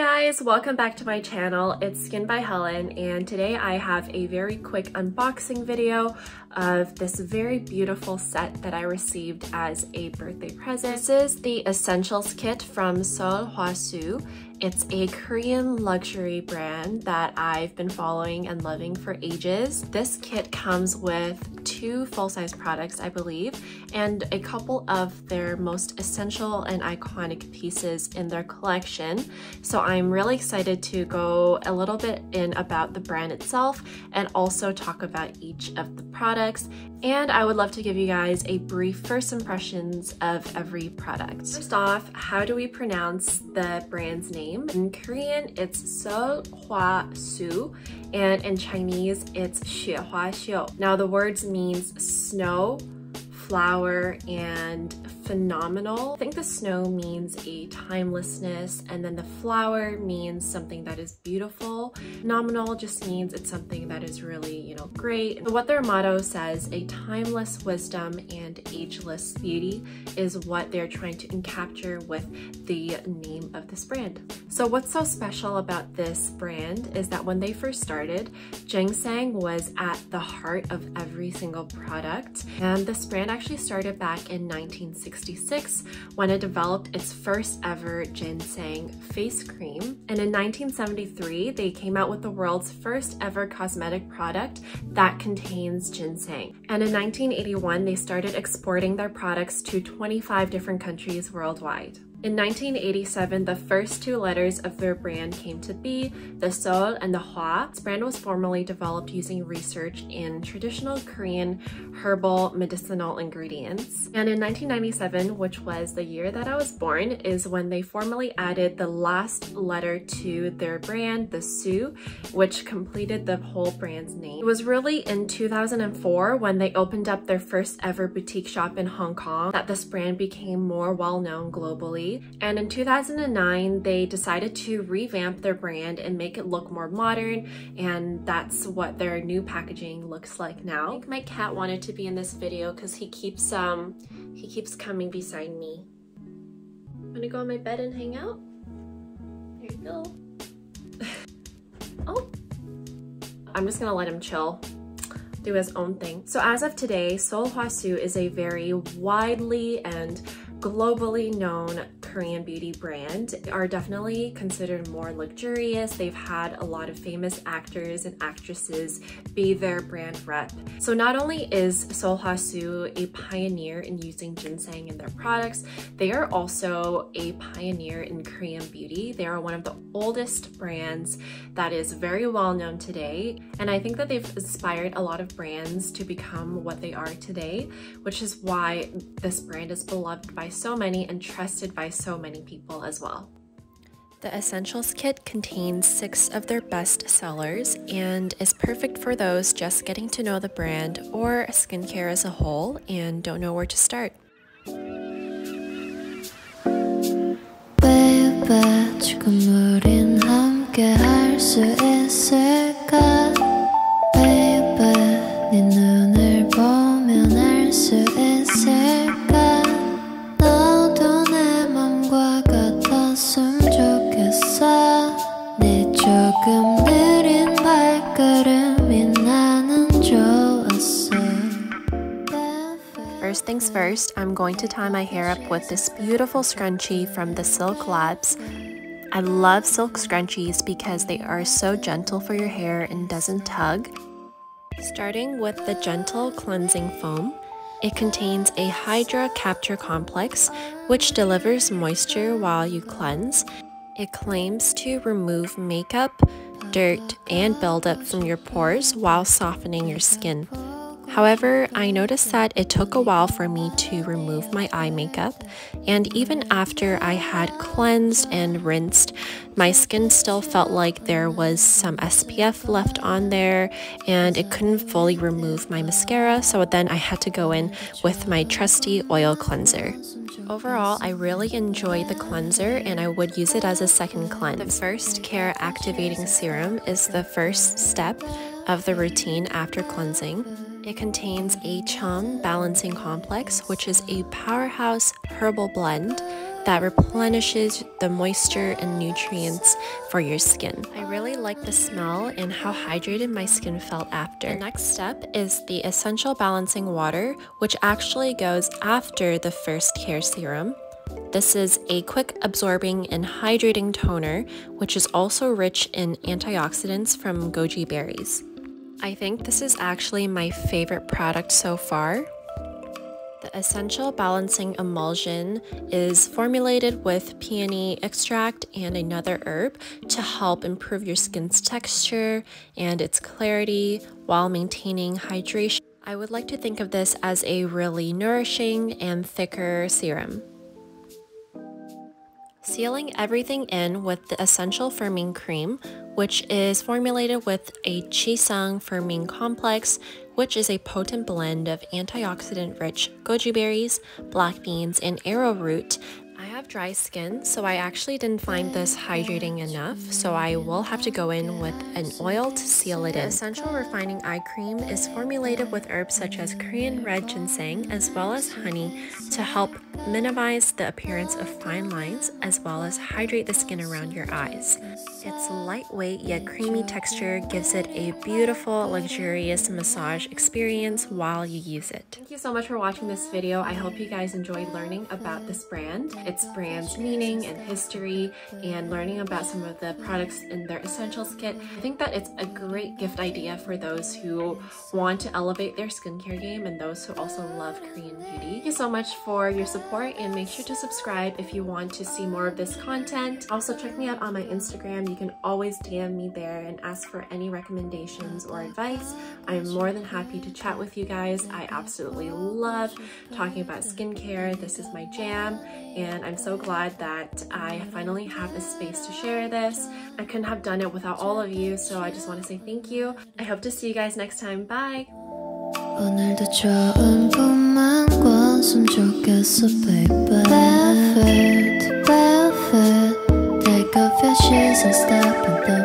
guys, welcome back to my channel. It's Skin by Helen and today I have a very quick unboxing video of this very beautiful set that I received as a birthday present. This is the Essentials Kit from Sulwhasoo. It's a Korean luxury brand that I've been following and loving for ages. This kit comes with two full-size products, I believe, and a couple of their most essential and iconic pieces in their collection. So I'm really excited to go a little bit in about the brand itself and also talk about each of the products. And I would love to give you guys a brief first impressions of every product. First off, how do we pronounce the brand's name? In Korean, it's Seoul Hwa Su, and in Chinese, it's Xue Hua Xiu. Now the words means snow, flower, and phenomenal. I think the snow means a timelessness and then the flower means something that is beautiful. Phenomenal just means it's something that is really, you know, great. But what their motto says, a timeless wisdom and ageless beauty is what they're trying to capture with the name of this brand. So what's so special about this brand is that when they first started, ginseng was at the heart of every single product. And this brand actually started back in 1960 1966 when it developed its first ever ginseng face cream. And in 1973, they came out with the world's first ever cosmetic product that contains ginseng. And in 1981, they started exporting their products to 25 different countries worldwide. In 1987, the first two letters of their brand came to be, the Seoul and the Hwa. This brand was formally developed using research in traditional Korean herbal medicinal ingredients. And in 1997, which was the year that I was born, is when they formally added the last letter to their brand, the Su, which completed the whole brand's name. It was really in 2004 when they opened up their first ever boutique shop in Hong Kong that this brand became more well known globally and in 2009, they decided to revamp their brand and make it look more modern. And that's what their new packaging looks like now. I think my cat wanted to be in this video because he keeps um he keeps coming beside me. I'm gonna go on my bed and hang out. There you go. oh. I'm just gonna let him chill do his own thing. So as of today, Sulwhasoo is a very widely and globally known Korean beauty brand are definitely considered more luxurious. They've had a lot of famous actors and actresses be their brand rep. So not only is Sulwhasoo a pioneer in using ginseng in their products, they are also a pioneer in Korean beauty. They are one of the oldest brands that is very well known today. And I think that they've inspired a lot of brands to become what they are today, which is why this brand is beloved by so many and trusted by so many people as well. The Essentials Kit contains six of their best sellers and is perfect for those just getting to know the brand or skincare as a whole and don't know where to start. First things first, I'm going to tie my hair up with this beautiful scrunchie from the Silk Labs. I love silk scrunchies because they are so gentle for your hair and doesn't tug. Starting with the Gentle Cleansing Foam, it contains a Hydra Capture Complex, which delivers moisture while you cleanse. It claims to remove makeup, dirt, and buildup from your pores while softening your skin. However, I noticed that it took a while for me to remove my eye makeup, and even after I had cleansed and rinsed, my skin still felt like there was some SPF left on there, and it couldn't fully remove my mascara, so then I had to go in with my trusty oil cleanser. Overall, I really enjoy the cleanser and I would use it as a second cleanse. The first Care Activating Serum is the first step of the routine after cleansing. It contains a Chung Balancing Complex, which is a powerhouse herbal blend that replenishes the moisture and nutrients for your skin. I really like the smell and how hydrated my skin felt after. The next step is the Essential Balancing Water, which actually goes after the first care serum. This is a quick absorbing and hydrating toner, which is also rich in antioxidants from goji berries. I think this is actually my favorite product so far. The Essential Balancing Emulsion is formulated with peony extract and another herb to help improve your skin's texture and its clarity while maintaining hydration. I would like to think of this as a really nourishing and thicker serum. Sealing everything in with the Essential Firming Cream, which is formulated with a Qisang Firming Complex, which is a potent blend of antioxidant-rich goji berries, black beans, and arrowroot dry skin, so I actually didn't find this hydrating enough, so I will have to go in with an oil to seal it in. The Essential Refining Eye Cream is formulated with herbs such as Korean red ginseng as well as honey to help minimize the appearance of fine lines as well as hydrate the skin around your eyes. Its lightweight yet creamy texture gives it a beautiful, luxurious massage experience while you use it. Thank you so much for watching this video. I hope you guys enjoyed learning about this brand. It's brand's meaning and history and learning about some of the products in their essentials kit. I think that it's a great gift idea for those who want to elevate their skincare game and those who also love Korean beauty. Thank you so much for your support and make sure to subscribe if you want to see more of this content. Also check me out on my Instagram. You can always DM me there and ask for any recommendations or advice. I'm more than happy to chat with you guys. I absolutely love talking about skincare. This is my jam and I'm so so glad that I finally have a space to share this. I couldn't have done it without all of you, so I just want to say thank you. I hope to see you guys next time. Bye! Take off your shoes and stop and